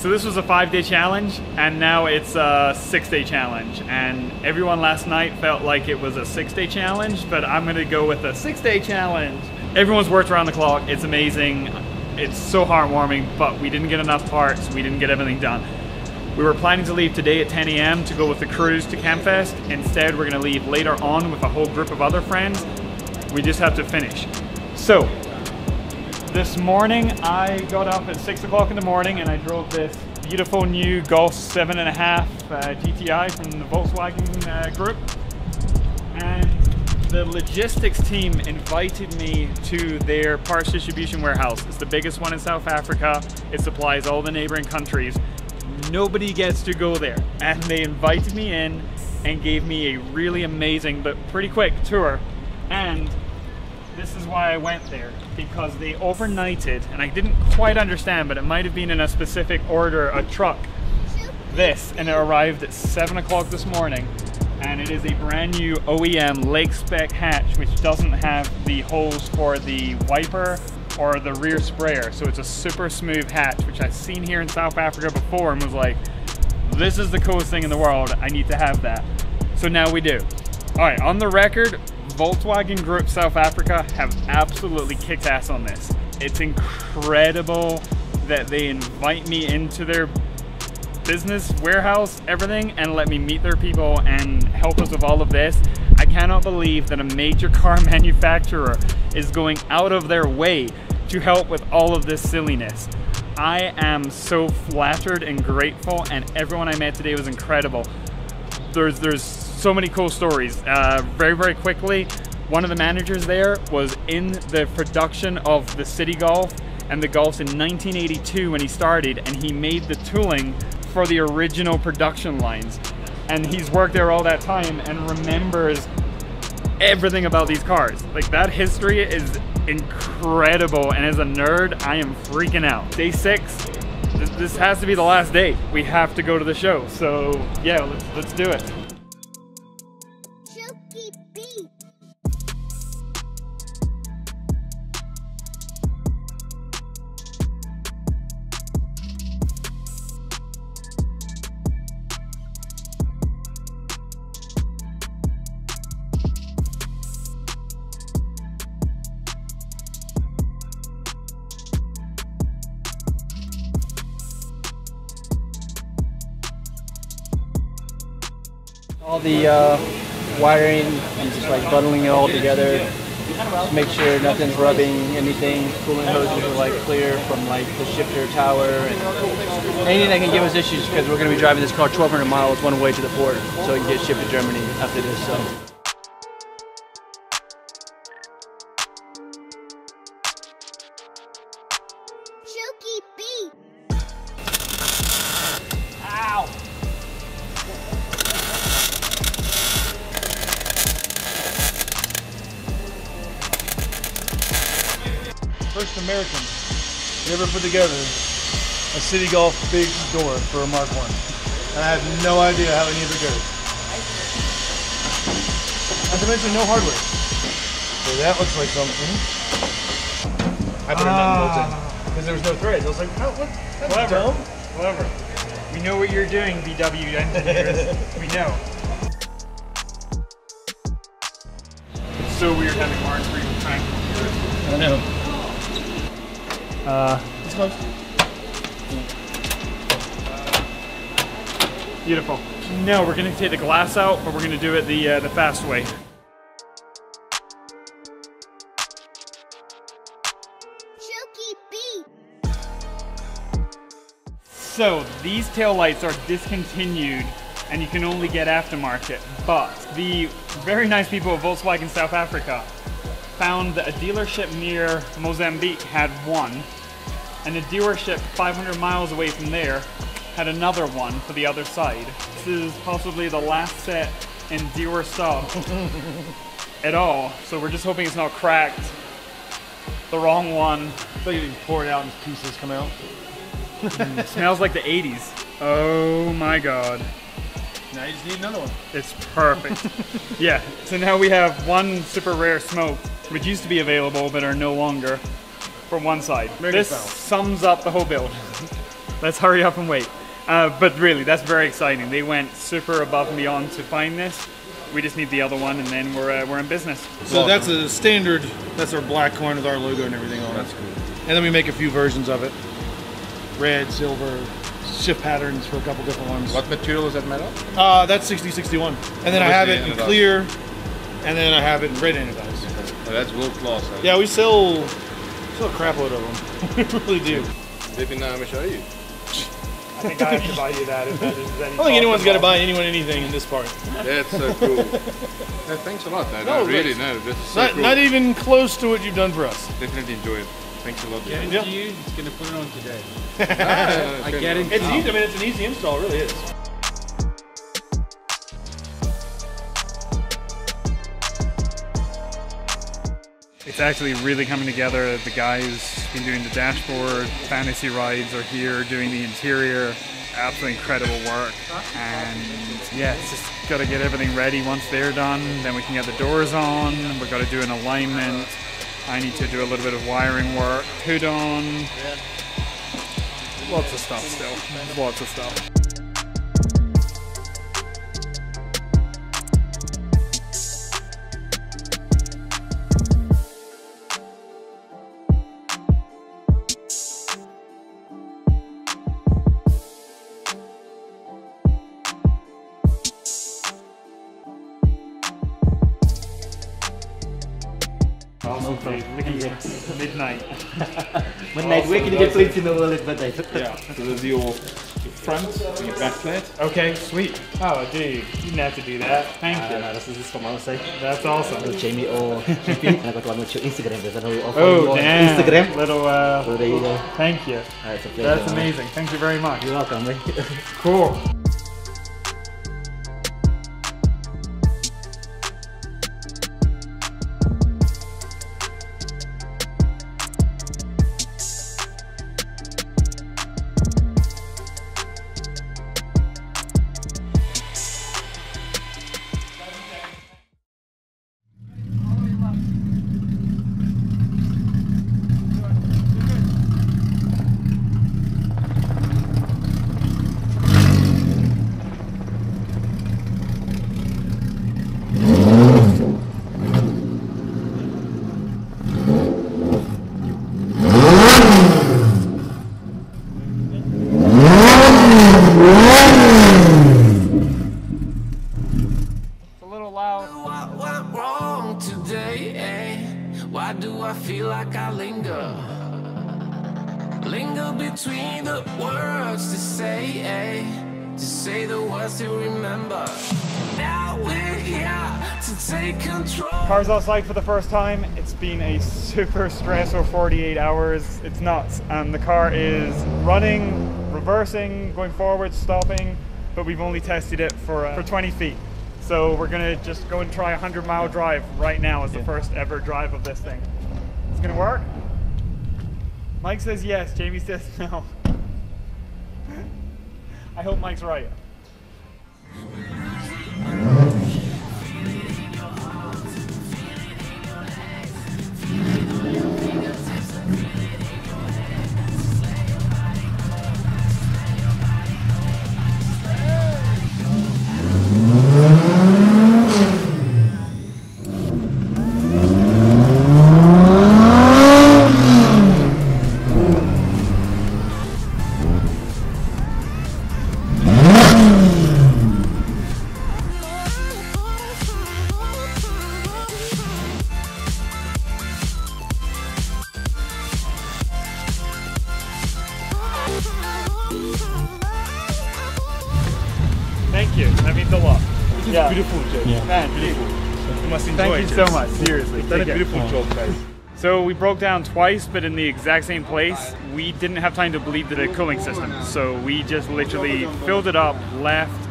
So this was a five day challenge and now it's a six day challenge. And everyone last night felt like it was a six day challenge, but I'm gonna go with a six day challenge. Everyone's worked around the clock, it's amazing. It's so heartwarming, but we didn't get enough parts, we didn't get everything done. We were planning to leave today at 10 a.m. to go with the cruise to Campfest. Instead, we're gonna leave later on with a whole group of other friends. We just have to finish. So, this morning I got up at 6 o'clock in the morning and I drove this beautiful new Golf 7.5 uh, GTI from the Volkswagen uh, group. And the logistics team invited me to their parts distribution warehouse. It's the biggest one in South Africa. It supplies all the neighboring countries. Nobody gets to go there. And they invited me in and gave me a really amazing but pretty quick tour. And this is why I went there because they overnighted, and I didn't quite understand, but it might have been in a specific order, a truck. This, and it arrived at 7 o'clock this morning, and it is a brand new OEM lake spec hatch, which doesn't have the holes for the wiper or the rear sprayer. So it's a super smooth hatch, which I've seen here in South Africa before and was like, this is the coolest thing in the world. I need to have that. So now we do. All right, on the record, Volkswagen Group South Africa have absolutely kicked ass on this. It's incredible that they invite me into their business, warehouse, everything, and let me meet their people and help us with all of this. I cannot believe that a major car manufacturer is going out of their way to help with all of this silliness. I am so flattered and grateful, and everyone I met today was incredible. There's there's so many cool stories. Uh, very very quickly, one of the managers there was in the production of the Citi Golf and the Golfs in 1982 when he started, and he made the tooling for the original production lines. And he's worked there all that time and remembers everything about these cars. Like that history is incredible, and as a nerd, I am freaking out. Day six, this has to be the last day. We have to go to the show. So yeah, let's, let's do it. All the uh, wiring and just like bundling it all together to make sure nothing's rubbing anything. Cooling hoses are like clear from like the shifter tower and anything that can give us issues because we're going to be driving this car 1,200 miles one way to the port so it can get shipped to Germany after this. So. Ever put together a Citi Golf big door for a Mark 1. And I have no idea how any of it goes. Not to mention no hardware. So that looks like something. I put ah. in because there was no threads. I was like, oh, what? That's Clever. dumb. Clever. We know what you're doing, VW engineers. we know. It's so weird having Martin Freeman crank I know. Uh, It's close. beautiful. No, we're gonna take the glass out, but we're gonna do it the uh, the fast way. So these taillights are discontinued and you can only get aftermarket. But the very nice people at Volkswagen South Africa found that a dealership near Mozambique had one, and a dealership 500 miles away from there had another one for the other side. This is possibly the last set in dealer stock at all. So we're just hoping it's not cracked. The wrong one. So you pour it out and pieces come out. Mm, it smells like the 80s. Oh my god. Now you just need another one. It's perfect. yeah, so now we have one super rare smoke, which used to be available but are no longer, from one side. Mega this foul. sums up the whole build. let's hurry up and wait. Uh, but really, that's very exciting. They went super above and beyond to find this. We just need the other one, and then we're uh, we're in business. So that's a standard. That's our black coin with our logo and everything on it. That's cool. And then we make a few versions of it: red, silver, shift patterns for a couple different ones. What material is that metal? Uh, that's 6061. And then I have it in clear, and then I have it in red anodized. That's world class. Hè? Yeah, we sell sell a crap load of them. we really do. Dit vind ik show you. I think I have to buy you that if that is any. I don't think anyone's got to buy anyone anything in this part. That's so cool. no, thanks a lot. No, No, no, really, no. This is so Not, cool. not even close to what you've done for us. Definitely enjoy it. Thanks a lot. Yeah, Yep. you, he's gonna put it on today. Ah, I get it. It's easy. I mean, it's an easy install. It really is. It's actually really coming together. The guys been doing the dashboard, fantasy rides are here doing the interior. Absolutely incredible work. And yeah, it's just got to get everything ready once they're done. Then we can get the doors on. We've got to do an alignment. I need to do a little bit of wiring work. Hood on. Lots of stuff still. Lots of stuff. Okay, midnight. Midnight where can you get plates in the world at midnight? Yeah, so there's your, your front and your back plate. Okay, sweet. Oh, dude, you didn't have to do that. Thank Uh, you. no, this is this from outside. That's awesome. So Jamie Orr GP. I got one with your Instagram. There's another offer Oh, on damn. Instagram. Little, uh, So there you go. thank you. Uh, it's a pleasure. That's man. amazing. Thank you very much. You're welcome, man. Cool. Why do I feel like I linger? Linger between the words to say, eh? To say the words to remember. Now we're here to take control. Cars outside for the first time. It's been a super stressful 48 hours. It's nuts. And the car is running, reversing, going forward, stopping, but we've only tested it for, uh, for 20 feet. So we're gonna just go and try a 100 mile drive right now as the first ever drive of this thing. It's gonna work? Mike says yes, Jamie says no. I hope Mike's right. Lot. yeah. Beautiful job. Man, Beautiful. You must enjoy Thank you it. so much. Seriously. Done a Take care. beautiful job, guys. So we broke down twice, but in the exact same place. We didn't have time to bleed the cooling system, so we just literally filled it up, left,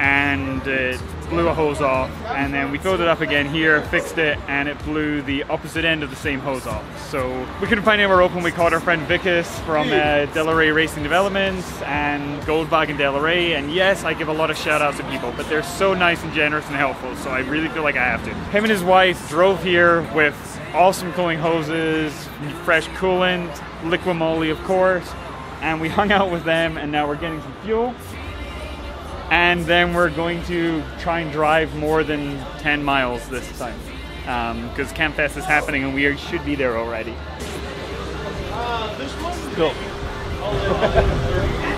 and it blew a hose off. And then we filled it up again here, fixed it, and it blew the opposite end of the same hose off. So we couldn't find anywhere open. We called our friend Vicus from uh, Delaray Racing Developments and Goldwagen Delaray. And yes, I give a lot of shout outs to people, but they're so nice and generous and helpful. So I really feel like I have to. Him and his wife drove here with awesome cooling hoses, fresh coolant, Liqui Moly, of course. and we hung out with them, and now we're getting some fuel. And then we're going to try and drive more than 10 miles this time. Um, because Camp Fest is happening and we should be there already. Uh, cool. Oh,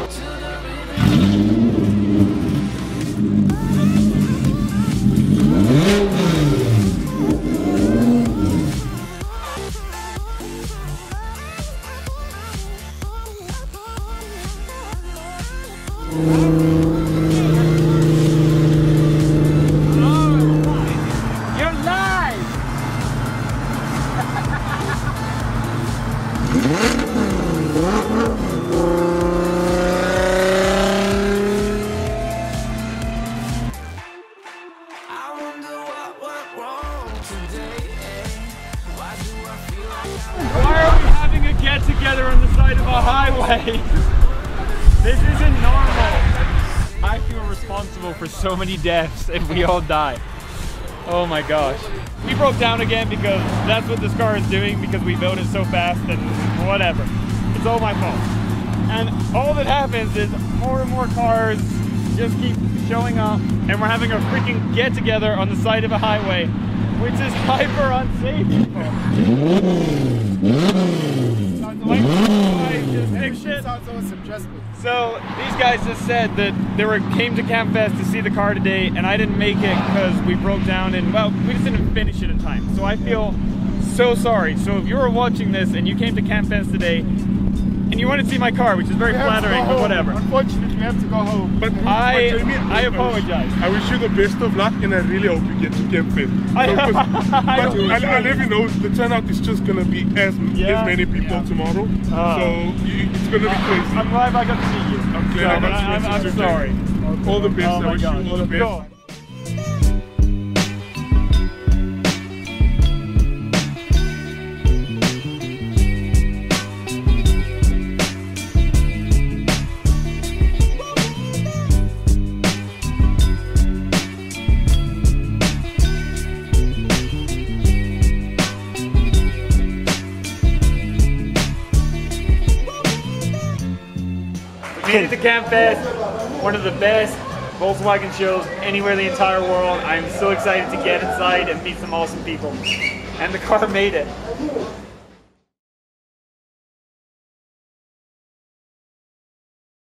so many deaths if we all die. Oh my gosh. We broke down again because that's what this car is doing because we built it so fast and whatever. It's all my fault. And all that happens is more and more cars just keep showing up and we're having a freaking get together on the side of a highway, which is hyper unsafe. Like, I just think shit. So these guys just said that they were came to Camp Fest to see the car today, and I didn't make it because we broke down and well, we just didn't finish it in time. So I feel so sorry. So if you were watching this and you came to Camp Fest today, and you want to see my car, which is very flattering, but whatever. Unfortunately, we have to go home. But, I but I apologize. I wish you the best of luck, and I really hope you get to Camp Fest. I- So, 'cause- I but hope I, so. I let you know the turnout is just gonna be as Yeah. as many people Yeah. tomorrow. Uh. so you, it's gonna be crazy. I'm glad I got to see you. I'm glad So, I got but to I'm, I'm too, sorry. all the best. Oh I wish God. you all the best. Go. Made it to Camp Fest, one of the best Volkswagen shows anywhere in the entire world. I'm so excited to get inside and meet some awesome people. And the car made it.